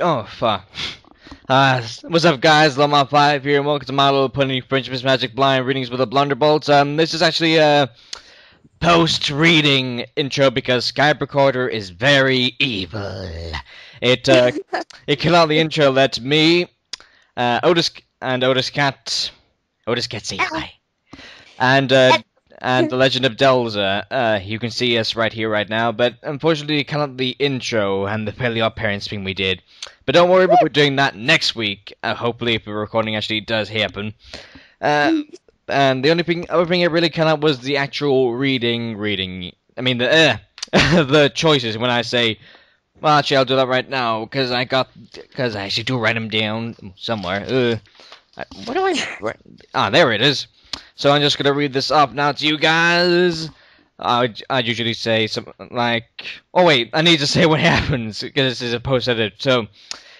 Oh, fuck. Uh, what's up, guys? Lamar 5 here, and welcome to My Little Pony Friendship's Magic Blind Readings with a Blunderbolt. Um, this is actually a post-reading intro because Skype Recorder is very evil. It, uh, it cut out the intro that me, uh, Otis, and Otis Cat, Otis Cat Bye. And, uh, and the Legend of Delza. Uh, you can see us right here, right now, but unfortunately, you cannot the intro and the Paleo Parents thing we did. But don't worry, we're doing that next week. Uh, hopefully, if the recording actually does happen. Uh, and the only thing, other thing it really cannot was the actual reading, reading. I mean, the uh, the choices. When I say, well, actually, I'll do that right now because I got because I actually do write them down somewhere. Uh, what do I? Ah, there it is. So I'm just gonna read this up now to you guys. I I usually say something like, oh wait, I need to say what happens because this is a post edit. So,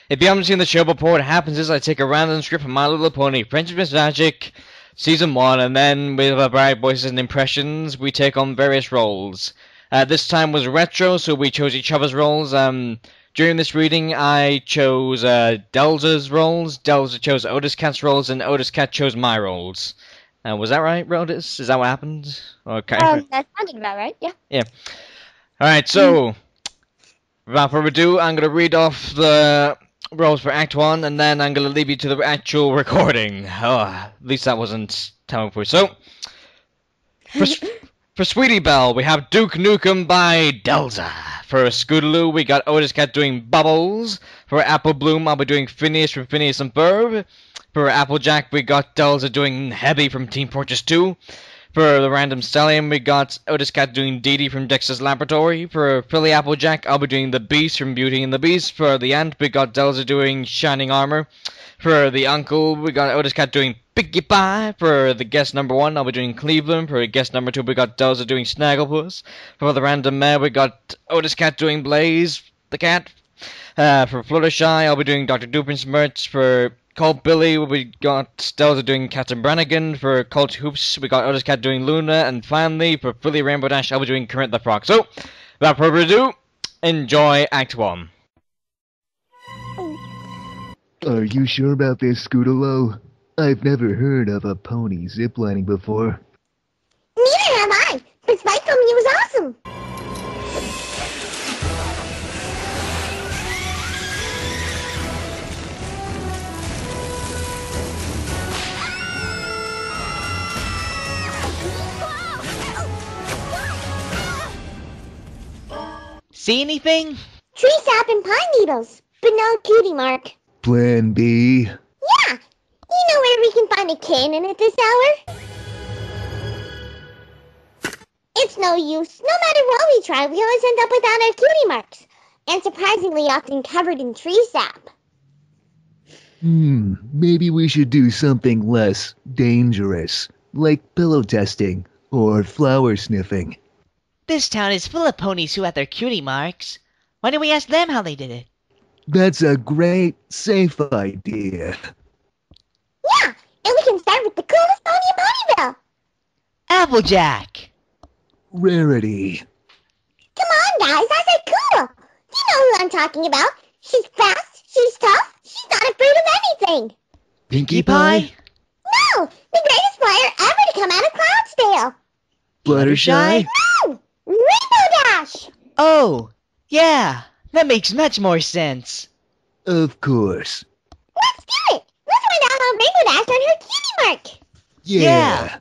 if you haven't seen the show before, what happens is I take a random script from My Little Pony, Friendship is Magic, season one, and then with our bright voices and impressions, we take on various roles. Uh, this time was retro, so we chose each other's roles. Um, during this reading, I chose uh, Delza's roles, Delza chose Otis Cat's roles, and Otis Cat chose my roles. Uh, was that right, Rodis? Is that what happened? Okay. Um, that sounded about right. Yeah. Yeah. Alright, so without further ado, I'm gonna read off the roles for Act 1 and then I'm gonna leave you to the actual recording. Oh, at least that wasn't telling for so for, for Sweetie Belle, we have Duke Nukem by Delza. For Scootaloo, we got Otis Cat doing Bubbles. For Apple Bloom, I'll be doing Phineas from Phineas and Ferb. For Applejack, we got Delza doing Heavy from Team Fortress 2. For the Random Stallion, we got Otis Cat doing Dee Dee from Dexter's Laboratory. For Filly Applejack, I'll be doing the Beast from Beauty and the Beast. For the Ant, we got Delza doing Shining Armor. For the Uncle, we got Otis Cat doing Piggy Pie. For the guest number one, I'll be doing Cleveland. For guest number two, we got Delza doing Snagglepuss. For the Random Mare, we got Otis Cat doing Blaze, the cat. Uh, for Fluttershy, I'll be doing Dr. Doofenshmirtz. For Colt Billy, we got Delza doing Captain Brannigan. For Colt Hoops, we got Otis Cat doing Luna. And finally, for Filly Rainbow Dash, I'll be doing Kermit the Frog. So, without further ado, enjoy Act 1. Are you sure about this, Scootaloo? I've never heard of a pony ziplining before. See anything? Tree sap and pine needles, but no cutie mark. Plan B? Yeah. You know where we can find a cannon at this hour? It's no use. No matter what we try, we always end up without our cutie marks. And surprisingly often covered in tree sap. Hmm, maybe we should do something less dangerous, like pillow testing or flower sniffing. This town is full of ponies who have their cutie marks. Why don't we ask them how they did it? That's a great, safe idea. Yeah, and we can start with the coolest pony in Ponyville. Applejack! Rarity. Come on, guys, I said cool. You know who I'm talking about. She's fast, she's tough, she's not afraid of anything. Pinkie Pie? No, the greatest flyer ever to come out of Cloudsdale. Fluttershy? No, Rainbow Dash. Oh, yeah, that makes much more sense. Of course. Let's do it. Let's find out how Rainbow Dash earned her cutie mark. Yeah. Yeah.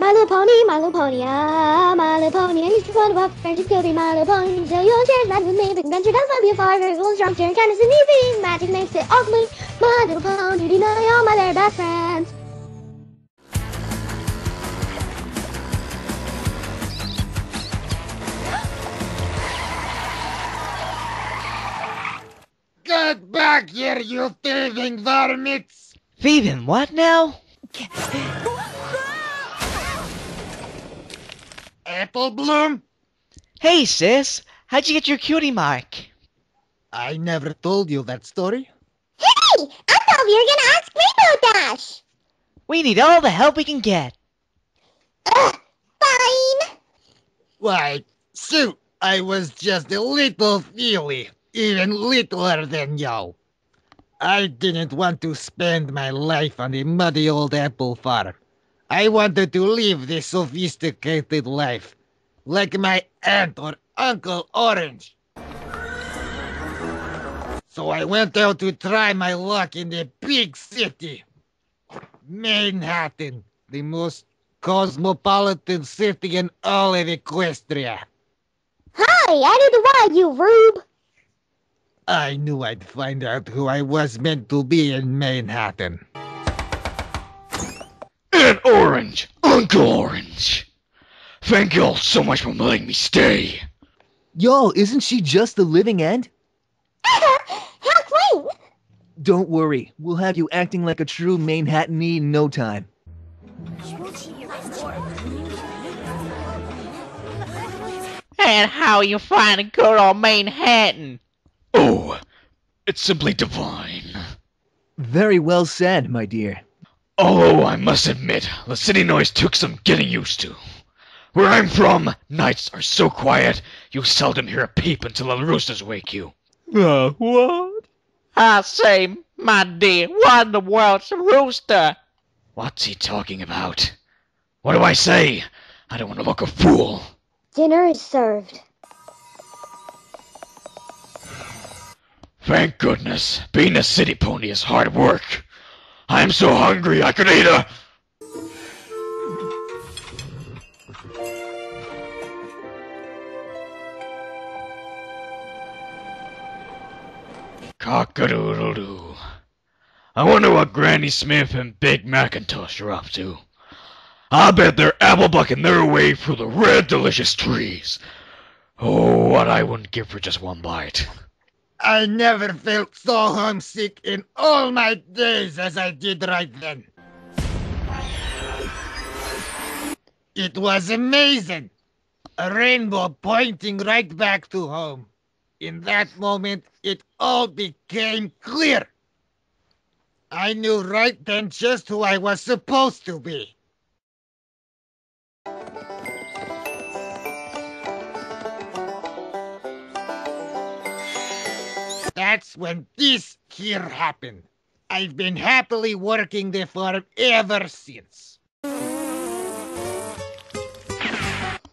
My little pony, my little pony, ah, my little pony. I used to run about friendship, kill me, my little pony. So you'll share life with me, big adventure does not be a far, very little strong, sharing kindness and easy. Magic makes it all complete. My little pony, you know you're my very best friends? Get back here, you thieving varmints! Thieving what now? Apple Bloom? Hey, sis, how'd you get your cutie mark? I never told you that story. Hey, I thought we were gonna ask Rainbow Dash. We need all the help we can get. Ugh, fine. Why, Sue, I was just a little filly, even littler than you. I didn't want to spend my life on the muddy old apple farm. I wanted to live the sophisticated life, like my aunt or Uncle Orange. So I went out to try my luck in the big city. Manehattan, the most cosmopolitan city in all of Equestria. Hi, I do the why, you rube. I knew I'd find out who I was meant to be in Manehattan. And Orange! Uncle Orange! Thank you all so much for letting me stay. Y'all, isn't she just the living end? How quaint. Don't worry, we'll have you acting like a true Manehattanese in no time. And how you find good old Manehattan? Oh, it's simply divine. Very well said, my dear. Although I must admit, the city noise took some getting used to. Where I'm from, nights are so quiet you seldom hear a peep until the roosters wake you. Uh, what? I say, my dear, what in the world's a rooster? What's he talking about? What do I say? I don't want to look a fool. Dinner is served. Thank goodness, being a city pony is hard work. I'm so hungry I could eat a. Cock-a-doodle-doo. I wonder what Granny Smith and Big Macintosh are up to. I bet they're apple bucking their way through the red delicious trees. Oh, what I wouldn't give for just one bite. I never felt so homesick in all my days as I did right then. It was amazing. A rainbow pointing right back to home. In that moment, it all became clear. I knew right then just who I was supposed to be. That's when this here happened. I've been happily working the farm ever since. There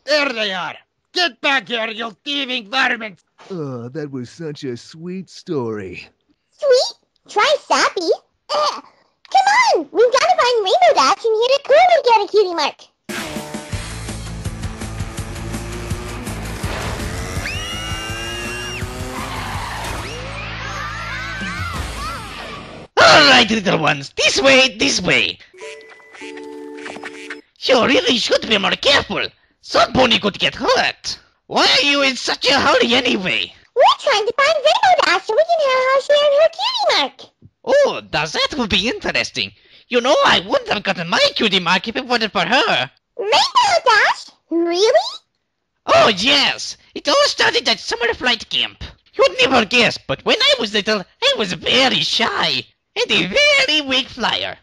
they are. Get back here, you thieving varmints! Oh, that was such a sweet story. Sweet. Try sappy. Ugh. Come on, we've got to find Rainbow Dash and hit a clearly get a cutie mark. Alright, little ones, this way, this way. You really should be more careful. Some pony could get hurt. Why are you in such a hurry anyway? We're trying to find Rainbow Dash so we can have how she earned her cutie mark. Oh, does that would be interesting. You know, I wouldn't have gotten my cutie mark if it wasn't for her. Rainbow Dash? Really? Oh, yes. It all started at summer flight camp. You'd never guess, but when I was little, I was very shy and a very weak flyer.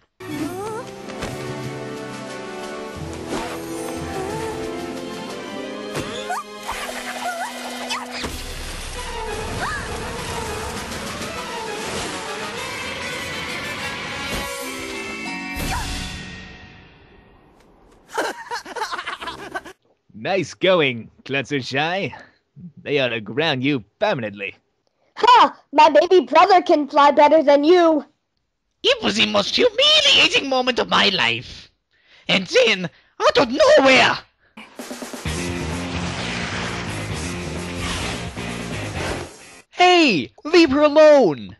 Nice going, Shy. They ought to ground you permanently. Ha! My baby brother can fly better than you. It was the most humiliating moment of my life. And then, out of nowhere, Hey, leave her alone!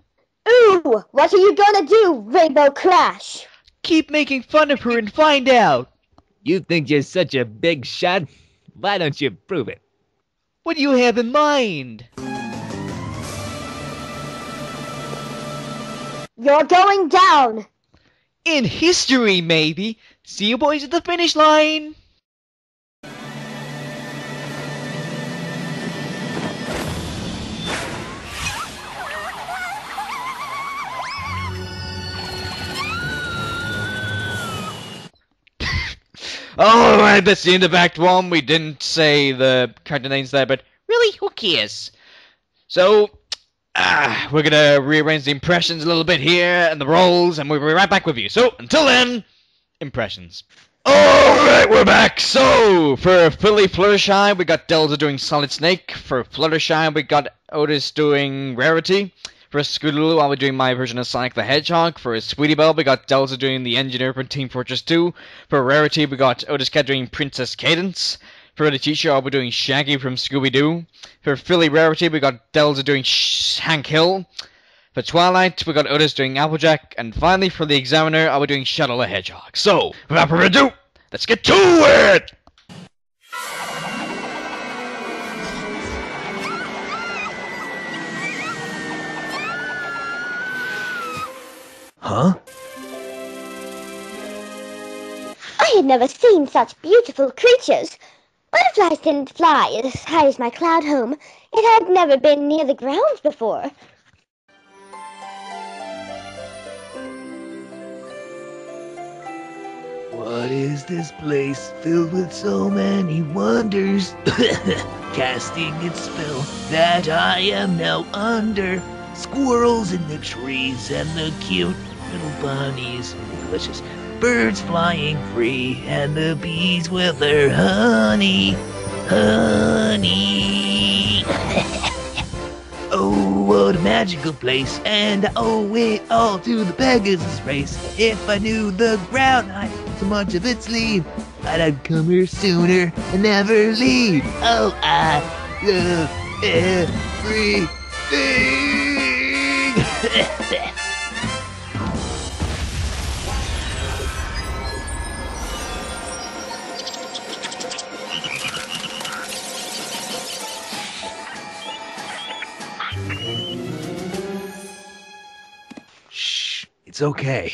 Ooh, what are you gonna do, Rainbow Crash? Keep making fun of her and find out. You think you're such a big shot? Why don't you prove it? What do you have in mind? You're going down. In history, maybe. See you boys at the finish line. Alright, that's the end of Act 1. We didn't say the character names there, but Really, who cares? so. Ah, we're gonna rearrange the impressions a little bit here and the roles, and we'll be right back with you. So, until then, impressions. Alright, we're back! So, for Filly Fluttershy, we got Delza doing Solid Snake. For Fluttershy, we got Otis doing Rarity. For Scootaloo, I'll be doing my version of Sonic the Hedgehog. For Sweetie Belle, we got Delza doing the Engineer from Team Fortress 2. For Rarity, we got Otis Cat doing Princess Cadence. For the teacher, I'll be doing Shaggy from Scooby Doo. For Filly Rarity, we got Delza doing Sh- Hank Hill. For Twilight, we got Otis doing Applejack. And finally, for the Examiner, I'll be doing Shadow the Hedgehog. So, without further ado, let's get to it! Huh? I had never seen such beautiful creatures. Butterflies didn't fly as high as my cloud home. It had never been near the ground before. What is this place filled with so many wonders? Casting its spell that I am now under. Squirrels in the trees and the cute little bunnies. Delicious. Birds flying free and the bees with their honey. Honey. oh, what a magical place. And I owe it all to the Pegasus race. If I knew the ground I'd so much of its leave, I'd have come here sooner and never leave. Oh, I love everything. it's okay.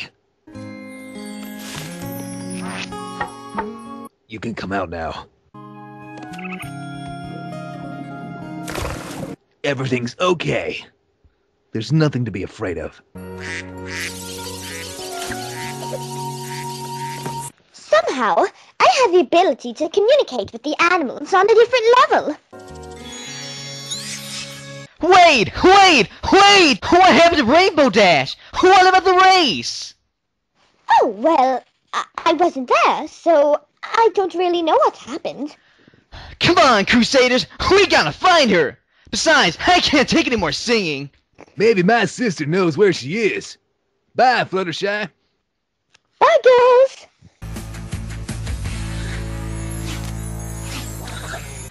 You can come out now. Everything's okay. There's nothing to be afraid of. Somehow, I have the ability to communicate with the animals on a different level. Wait, wait, wait! What happened to Rainbow Dash? What about the race? Oh, well, I, I wasn't there, so I don't really know what happened. Come on, Crusaders, we gotta find her! Besides, I can't take any more singing. Maybe my sister knows where she is. Bye, Fluttershy. Bye, girls!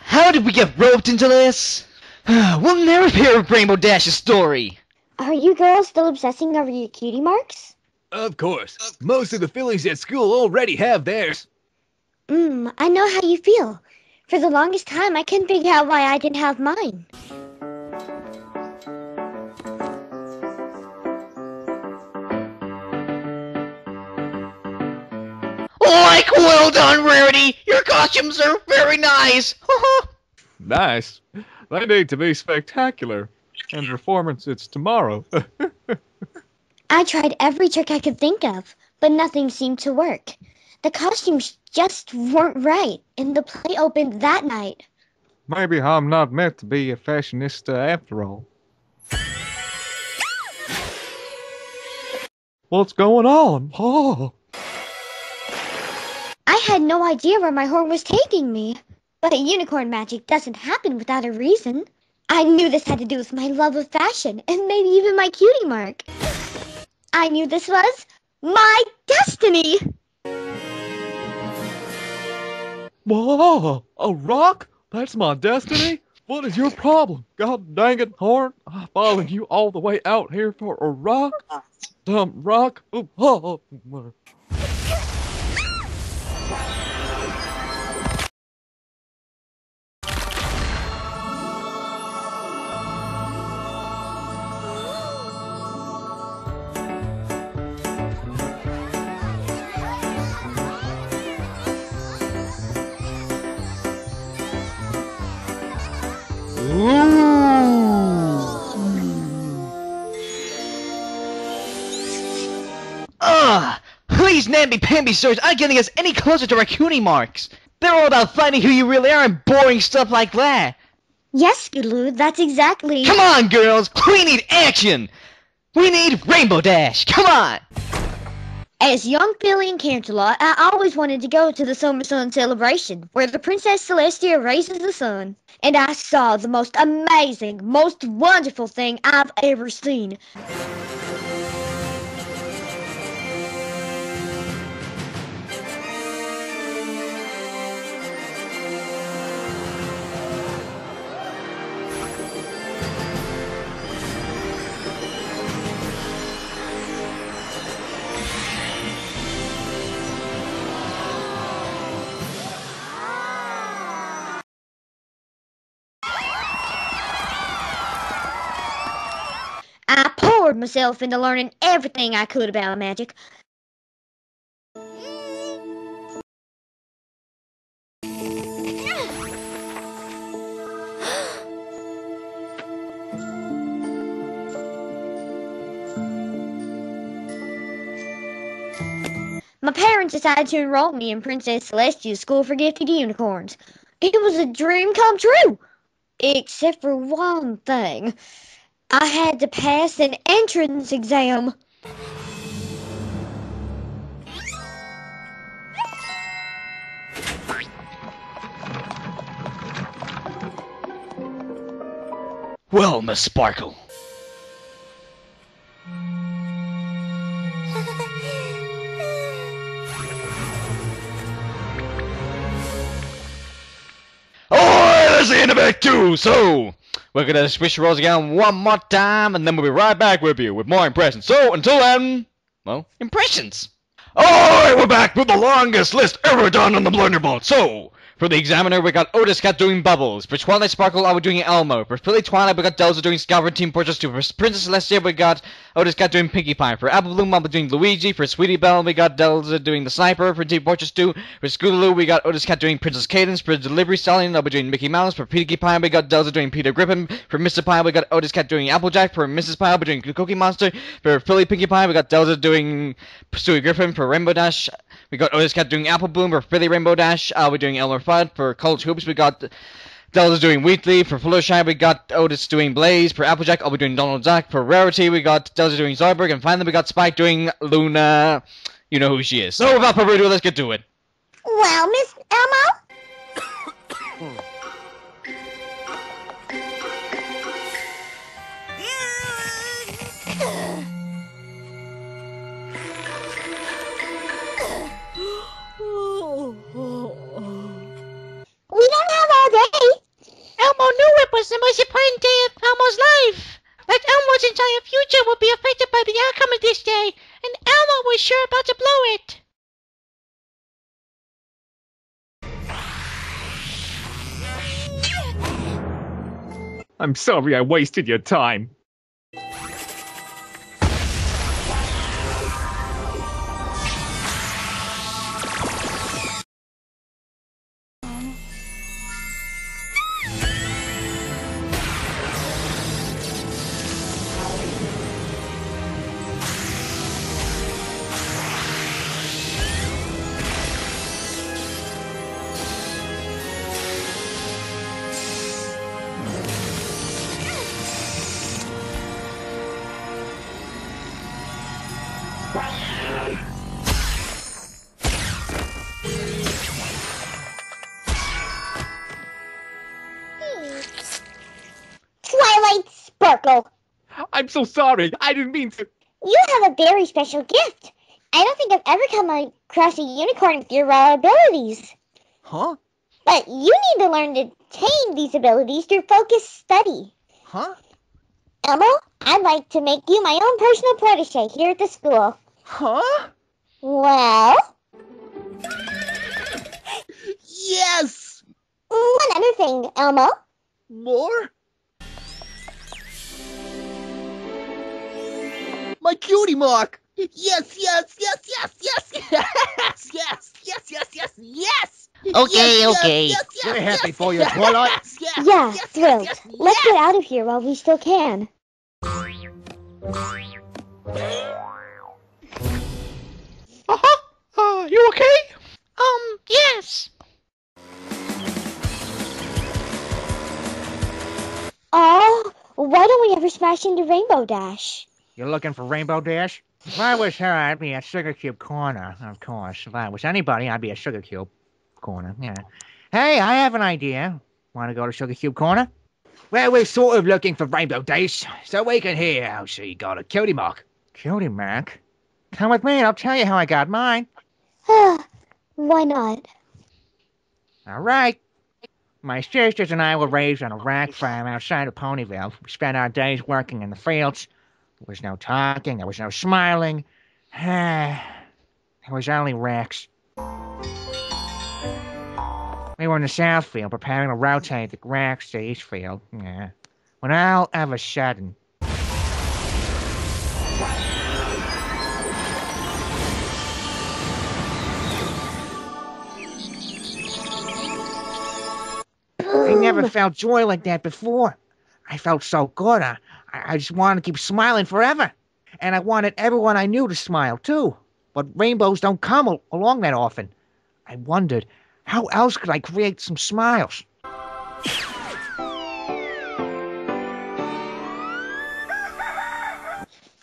How did we get roped into this? we'll never hear of Rainbow Dash's story. Are you girls still obsessing over your cutie marks? Of course. Most of the fillies at school already have theirs. Mmm, I know how you feel. For the longest time, I couldn't figure out why I didn't have mine. Like, well done, Rarity! Your costumes are very nice! Nice. They need to be spectacular. And performance, it's tomorrow. I tried every trick I could think of, but nothing seemed to work. The costumes just weren't right, and the play opened that night. Maybe I'm not meant to be a fashionista after all. What's going on? Oh, I had no idea where my horn was taking me. But unicorn magic doesn't happen without a reason. I knew this had to do with my love of fashion, and maybe even my cutie mark. I knew this was my destiny! whoa, a rock? That's my destiny? What is your problem? God dang it, Horn. I followed you all the way out here for a rock? Dumb rock? Oh, oh, oh. Ugh! Please namby-pamby stories aren't getting us any closer to cutie marks. They're all about finding who you really are and boring stuff like that. Yes, Scootaloo, that's exactly. Come on, girls! We need action! We need Rainbow Dash! Come on! As young Billy and Canterlot, I always wanted to go to the Summer Sun celebration, where the Princess Celestia raises the sun. And I saw the most amazing, most wonderful thing I've ever seen. Myself into learning everything I could about magic. My parents decided to enroll me in Princess Celestia's School for Gifted Unicorns. It was a dream come true, except for one thing. I had to pass an entrance exam. Well, Miss Sparkle. oh, that's the end of Act 2, so... We're gonna switch roles again one more time, and then we'll be right back with you with more impressions. So, until then... Well, impressions! Alright, we're back with the longest list ever done on the Blunderbolt. So, for the Examiner, we got Otis Cat doing Bubbles. For Twilight Sparkle, I was doing Elmo. For Filly Twilight, we got Delza doing Scavenging Team Fortress 2. For Princess Celestia, we got Otis Cat doing Pinkie Pie. For Apple Bloom, I was doing Luigi. For Sweetie Belle, we got Delza doing the Sniper. For Team Fortress 2, for Scootaloo, we got Otis Cat doing Princess Cadence. For Delivery Stallion, I'll be doing Mickey Mouse. For Pinkie Pie, we got Delza doing Peter Griffin. For Mr. Pie, we got Otis Cat doing Applejack. For Mrs. Pie, be doing Cookie Monster. For Filly Pinkie Pie, we got Delza doing Stewie Griffin. For Rainbow Dash, we got Otis Cat doing Apple Bloom. For Filly Rainbow Dash, uh, I'll be doing Elmer Fudd. For Colt Hoops, we got Delza's doing Wheatley. For Fluttershy, we got Otis doing Blaze. For Applejack, oh, I'll be doing Donald Duck. For Rarity, we got Delza doing Zoidberg. And finally, we got Spike doing Luna. You know who she is. So without further ado, let's get to it. Well, Miss Elmo? Day. Elmo knew it was the most important day of Elmo's life. That Elmo's entire future would be affected by the outcome of this day, and Elmo was sure about to blow it. I'm sorry I wasted your time. Sparkle. I'm so sorry. I didn't mean to. You have a very special gift. I don't think I've ever come across a unicorn with your raw abilities. Huh? But you need to learn to tame these abilities through focused study. Huh? Elmo, I'd like to make you my own personal protege here at the school. Huh? Well, Yes! one other thing, Elmo. More? My cutie mark! Yes, yes, yes, yes, yes, yes, yes, yes, yes, yes, yes! Okay, Yes, okay. Yes, yes, We're yes, happy yes, for you, yes, Twilight. Yes, yes, Yeah, yes, thrilled. yes, yes, Let's yes. get out of here while we still can. Uh-huh. you okay? Um, yes. Oh, why don't we ever smash into Rainbow Dash? You're looking for Rainbow Dash? If I was her, I'd be at Sugar Cube Corner, of course. If I was anybody, I'd be at Sugar Cube Corner, yeah. Hey, I have an idea. Want to go to Sugar Cube Corner? Well, we're sort of looking for Rainbow Dash, so we can hear how she got a cutie mark. Cutie mark? Come with me and I'll tell you how I got mine. why not? All right. My sisters and I were raised on a rack farm outside of Ponyville. We spent our days working in the fields. Was no talking, there was no smiling. there was only racks. We were in the south field preparing to rotate the racks to east field. Yeah. When all of a sudden, I never felt joy like that before. I felt so good. I, I just wanted to keep smiling forever. And I wanted everyone I knew to smile too. But rainbows don't come al- along that often. I wondered, how else could I create some smiles?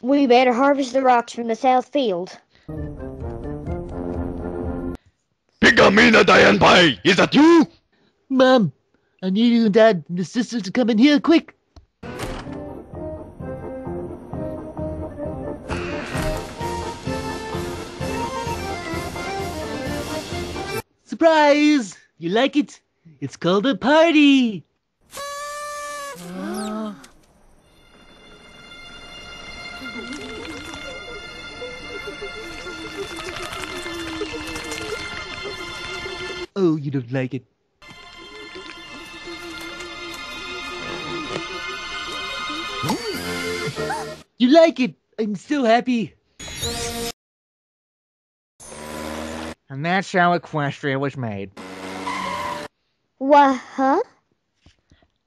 We better harvest the rocks from the south field. Pinkamena Diane Pie, is that you? Mom, I need you and Dad and the sisters to come in here quick. Surprise! You like it? It's called a party. Oh, you don't like it. You like it? I'm so happy. And that's how Equestria was made. What, huh?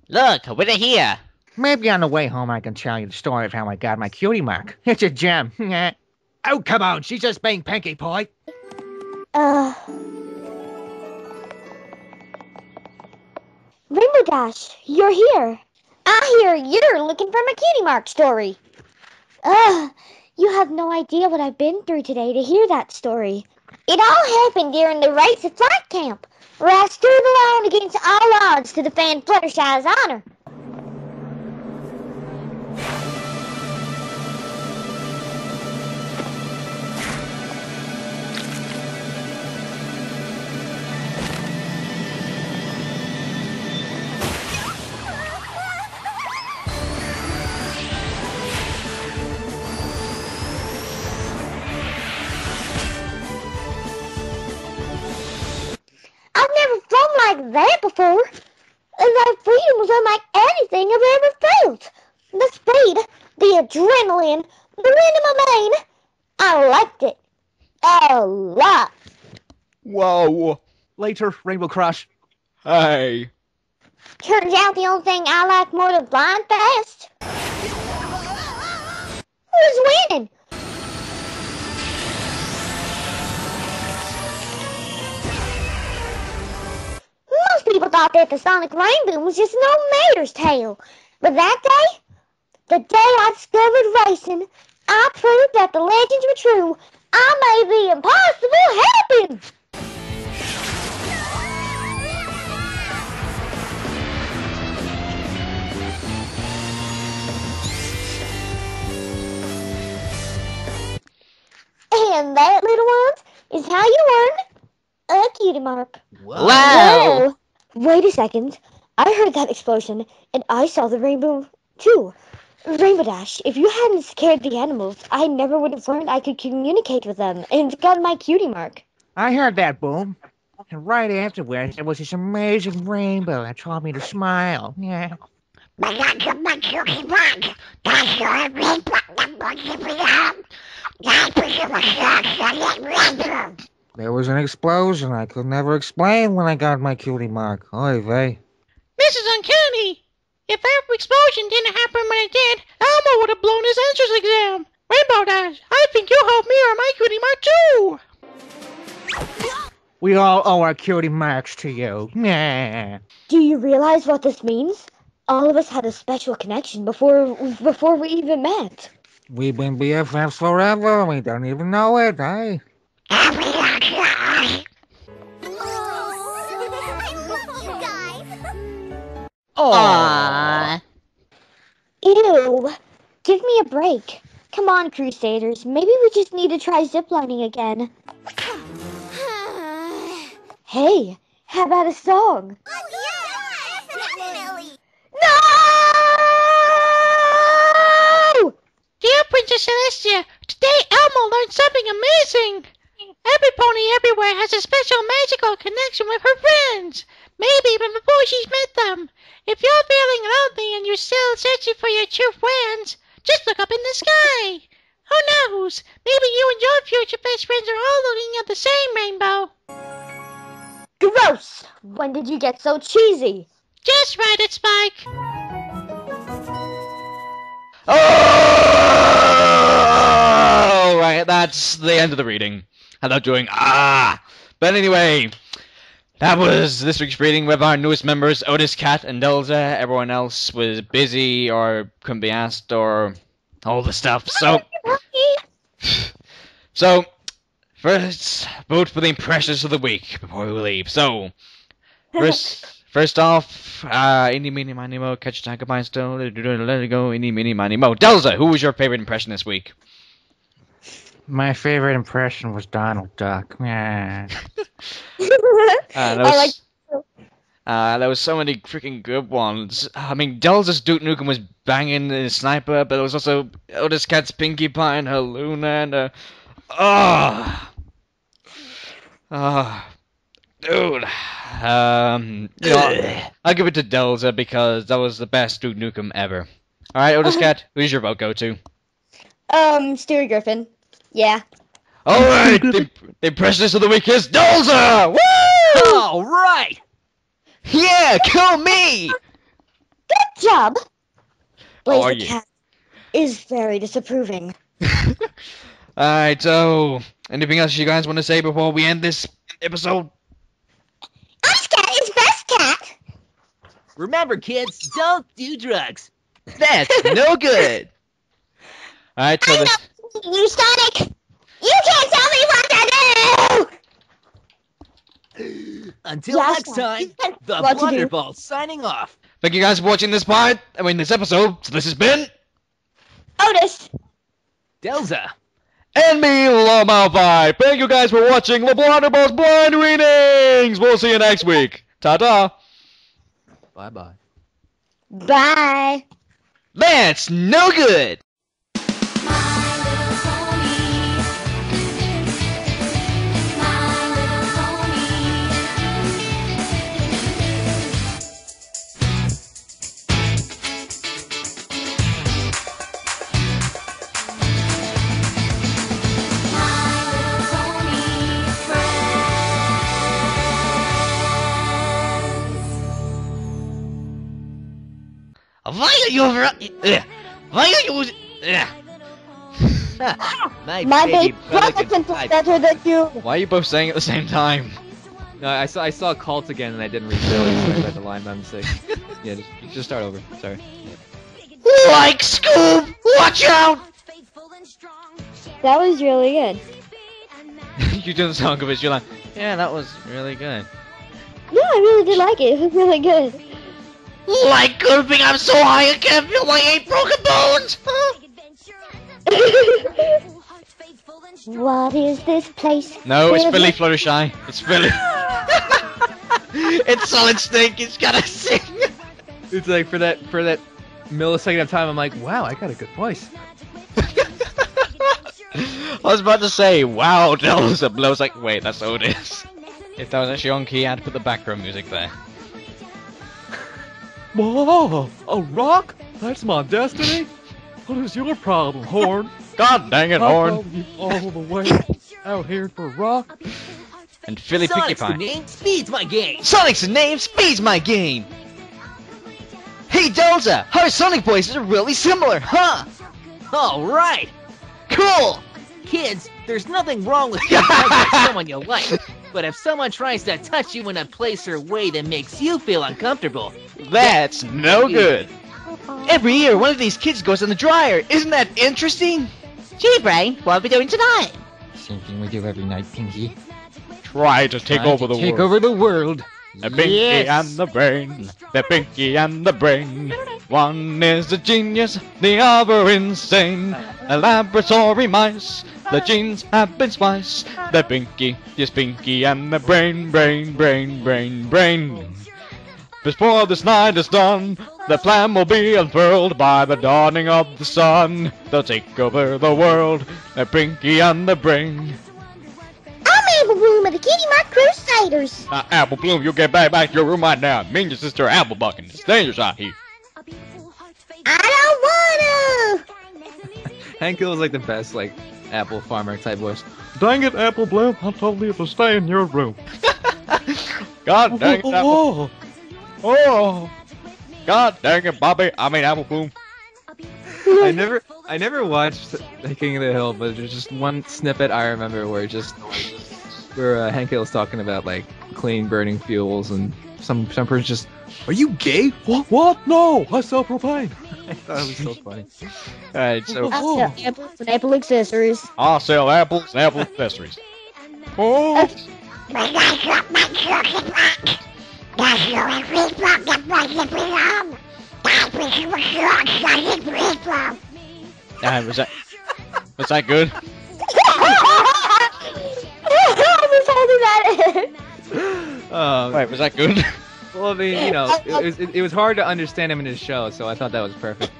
Look, we're here. Maybe on the way home I can tell you the story of how I got my cutie mark. It's a gem. oh, come on, she's just being Pinkie Pie. Uh. Rainbow Dash, you're here. I hear you're looking for my cutie mark story. Ugh, you have no idea what I've been through today to hear that story. It all happened during the race at flight camp, where I stood alone against all odds to defend Fluttershy's honor. Flown like that before. And that freedom was unlike anything I've ever felt. The speed, the adrenaline, the wind in my mane. I liked it. A lot. Whoa. Later, Rainbow Crush. Hey. Turns out the only thing I like more than flying fast. Who's winning? Most people thought that the Sonic Rainboom was just an old mater's tale. But that day, the day I discovered racing, I proved that the legends were true. I made the impossible happen! And that, little ones, is how you earn a cutie mark. Wow. Whoa! Wait a second. I heard that explosion, and I saw the rainbow, too. Rainbow Dash, if you hadn't scared the animals, I never would have learned I could communicate with them and got my cutie mark. I heard that boom. And right afterwards, there was this amazing rainbow that taught me to smile. Yeah. There was an explosion I could never explain when I got my cutie mark. Oy vey. This is uncanny. If that explosion didn't happen when it did, Elmo would have blown his entrance exam. Rainbow Dash, I think you helped me earn my cutie mark too. We all owe our cutie marks to you. Nah. Do you realize what this means? All of us had a special connection before before we even met. We've been BFFs forever. We don't even know it, eh? Aww. Ew. Give me a break. Come on, Crusaders. Maybe we just need to try ziplining again. Hey, how about a song? Oh, yeah, no! Dear Princess Celestia, today Elmo learned something amazing. Every pony everywhere has a special magical connection with her friends. Maybe even before she's met them. If you're feeling lonely and you're still searching for your true friends, just look up in the sky. Who knows? Maybe you and your future best friends are all looking at the same rainbow. Gross! When did you get so cheesy? Just write it, Spike. Oh, right, that's the end of the reading. Without doing ah. But anyway, that was this week's reading with our newest members, Otis, Cat, and Delza. Everyone else was busy or couldn't be asked or all the stuff. So, so first, vote for the impressions of the week before we leave. So, first, first off, uh, any meeny miny mo, catch a tiger by stone, let it go, any meeny miny mo. Delza, who was your favorite impression this week? My favorite impression was Donald Duck. Yeah. Uh, there I was, like uh, there was so many freaking good ones. I mean, Delza's Duke Nukem was banging the sniper, but there was also Otis Cat's Pinkie Pie and her Luna and uh, ah, ah, dude. Um, you know, I'll give it to Delza because that was the best Duke Nukem ever. All right, Otis Cat, who's your vote go to? um Stewie Griffin. Yeah. All right, the, the impressionist of the week is Delza. Woo! All right. Yeah, kill me. Good job. How are Blaze the you? cat is very disapproving. Alright, so anything else you guys want to say before we end this episode? Ice cat is best cat. Remember, kids, don't do drugs. That's no good. Alright, so I this know you, Sonic. You can't tell me what to do. Until Yeah, next time, the What. Blunderbolt signing off. thank you guys for watching this part. I mean this episode. So this has been Otis. Delza. and me, Loma Vibe. Thank you guys for watching the Blunderbolts Blind Readings. We'll see you next week. Ta-ta. Bye bye. Bye. That's no good. Why are you over? Uh, why are you? Uh, My, My baby baby brother brother can can better than you. Why are you both saying at the same time? No, I saw I saw cult again and I didn't read Billy, so I read the line by mistake. Yeah, just, just start over. Sorry. like Scoob, watch out! That was really good. you didn't sound convinced. You're like, yeah, that was really good. Yeah, I really did like it. It was really good. Like gulping, I'm so high I can't feel my eight broken bones. what is this place? No, it's Where Billy the- Fluttershy. It's Billy. it's Solid Snake. It's gotta sing. It's like for that for that millisecond of time, I'm like, wow, I got a good voice. I was about to say, wow, Delza, but I was like, wait, that's Otis. If that was actually on key, I'd put the background music there. Whoa, a rock? That's my destiny. What is your problem, Horn? God dang it, I Horn. followed you all the way out here for rock. And Filly Pinkie Sonic's the Pie. name, speed's my game. Sonic's name, speed's my game. Hey, Delza, our Sonic voices are really similar, huh? All right. Cool. Kids, there's nothing wrong with being someone you like. But if someone tries to touch you in a place or way that makes you feel uncomfortable, That's no good. Every year, one of these kids goes in the dryer. Isn't that interesting? Gee, Brain, what are we doing tonight? Same thing we do every night, Pinky. Try to take Trying over to the take world. Take over the world. The pinky Yes. and the brain, the pinky and the brain. One is a genius, the other insane. A laboratory mice, the genes have been spliced. The pinky is pinky and the brain, brain, brain, brain, brain. Before this night is done, the plan will be unfurled by the dawning of the sun. They'll take over the world, the pinky and the brain. I'm Apple Bloom of the Cutie Mark Crusaders. Now, Apple Bloom, you'll get back back to your room right now. Me and your sister are apple bucking. It's dangerous out here. I don't wanna. Hank Hill is like the best like apple farmer type voice. Dang it, Apple Bloom! I told you to stay in your room. God dang it, Apple. Oh. God dang it, Bobby. I mean, Apple Bloom. I never I never watched The King of the Hill, but there's just one snippet I remember where just where uh, Hank Hill is talking about like clean burning fuels and some some person just are you gay? what? What? No, I sell propane. I thought it was so funny. Alright, so I sell apples and apple accessories. I'll sell apples and apple accessories. Oh. Uh, was that was that good? I was holding that. Um, Wait, was that good? well, I mean, you know, it, it, was- it, it was hard to understand him in his show, so I thought that was perfect.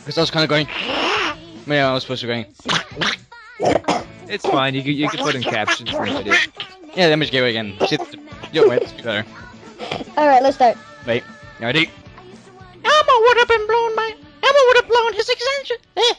Because I was kind of going. Yeah, I was supposed to be going. It's fine. You could you could put in captions in the video. Yeah, damage gateway again. Shit. Yo, wait, let's do better. Alright, let's start. Wait, ready? Elmo would have been blown my. Elmo would have blown his extension. Eh?